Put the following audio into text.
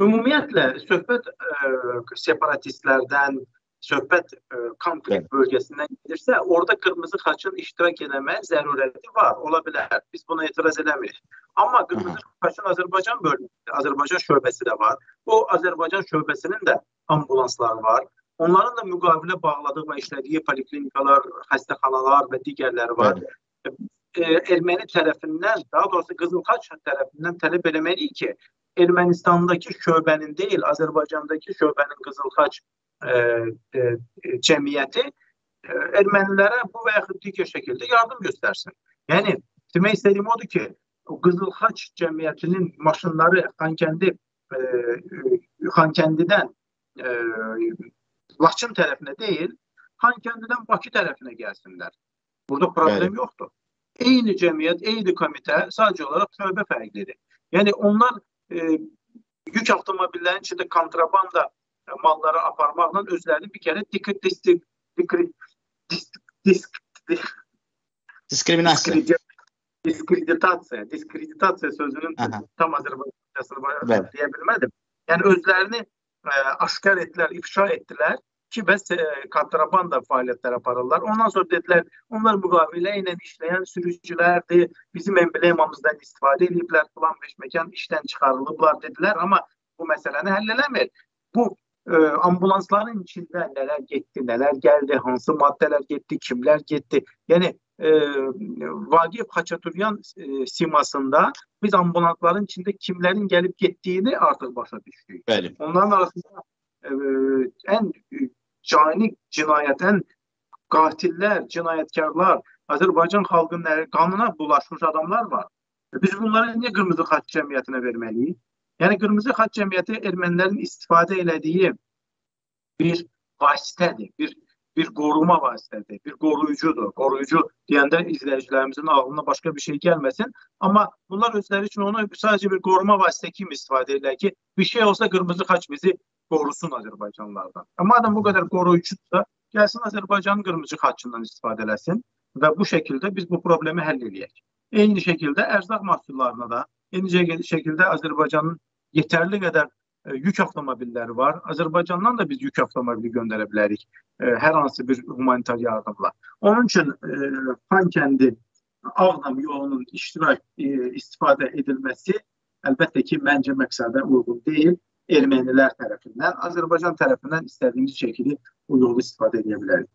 ümumiyyətlə söhbət ə, separatistlərdən, söhbət ə, konflikt evet. bölgəsindən gedirsə, orada qırmızı xaçın iştirak etməyə zərurəti var, ola bilər. Biz buna etiraz edəmirik. Amma qırmızı xaçın Azərbaycan bölgəsində, Azərbaycan şöbəsi də var. O Azərbaycan şöbəsinin də ambulansları var. Onların da müqavilə bağladığı və işlədiyi poliklinikalar, xəstəxanalar və digərləri var. Evet. E, erməni tərəfindən, daha doğrusu Qızılxaç tərəfindən tələb eləməliyik ki, Ermənistandakı şöbənin deyil, Azərbaycandakı şöbənin Qızılxaç e, e, cəmiyyəti e, ermənilərə bu və yaxud digər şəkildə yardım göstərsin. Yəni demək istədiyim odur ki, o Qızılxaç cəmiyyətinin maşınları Xankəndi e, Xankəndidən e, Laçın tərəfinə deyil, Xankəndidən Bakı tərəfinə gəlsinlər. Burada problem Bəli. yoxdur. Eyni cəmiyyət, eyni komitə sadəcə olaraq tövbə fərqlidir. Yəni onlar e, yük avtomobillərinin içində kontrabanda malları aparmaqla özlərini bir kərə dik dik dik disk diskriminasiya diskreditasiya diskreditasiya sözünün Aha. tam Azərbaycancasını deyə bilmədim. Yəni özlərini ə, aşkar etdilər, ifşa etdilər ki Kibes e, kontrabanda faaliyetlere paralar. Ondan sonra dediler onlar mukaveleyle işleyen sürücülerdi. Bizim emblemamızdan istifade ediblər filan beş mekan işten çıkarılıblar dediler ama bu meseleni halledilemir. Bu e, ambulansların içinde neler gitti, neler geldi, hansı maddeler gitti, kimler gitti. Yani e, Vagif Haçaturyan e, simasında biz ambulansların içinde kimlerin gelip gittiğini artık başa düştük. Onların arasında e, en cani cinayət, ən qatillər, cinayətkarlar, Azərbaycan xalqının qanına bulaşmış adamlar var. Biz bunları niyə qırmızı xaç cəmiyyətinə verməliyik? Yəni qırmızı xaç cəmiyyəti ermənilərin istifadə elədiyi bir vasitədir, bir bir qoruma vasitədir, bir qoruyucudur. Qoruyucu deyəndə izləyicilərimizin ağlına başqa bir şey gəlməsin. Amma bunlar özləri üçün onu sadəcə bir qoruma vasitə kimi istifadə edirlər ki, bir şey olsa qırmızı xaç bizi qorusun Azərbaycanlılardan. Amma adam bu qədər qoruyucudursa, gəlsin Azərbaycanın qırmızı xaçından istifadə eləsin və bu şəkildə biz bu problemi həll eləyək. Eyni şəkildə ərzaq məhsullarına da, eyni şəkildə Azərbaycanın yetərli qədər yük avtomobilləri var. Azərbaycandan da biz yük avtomobili göndərə bilərik ə, hər hansı bir humanitar yardımla. Onun üçün Xankəndi Ağdam yolunun iştirak istifadə edilməsi əlbəttə ki, məncə məqsədə uyğun deyil. Ermənilər tərəfindən, Azərbaycan tərəfindən istədiyimiz şəkildə bu yolu istifadə edə bilərik.